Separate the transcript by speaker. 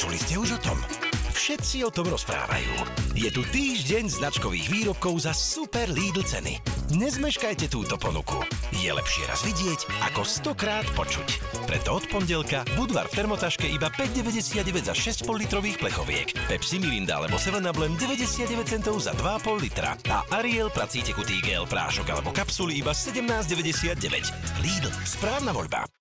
Speaker 1: Počuli ste už o tom? Všetci o tom rozprávajú. Je tu týždeň značkových výrobkov za super Lidl ceny. Nezmeškajte túto ponuku. Je lepšie raz vidieť, ako stokrát počuť. Preto od pondelka Budvar v termotaške iba 5,99 za 6 litrových plechoviek. Pepsi Mirinda alebo 7 Blend 99 centov za 2,5 litra. A Ariel pracíte kutý gel, prášok alebo kapsuly iba 17,99. Lidl, správna voľba.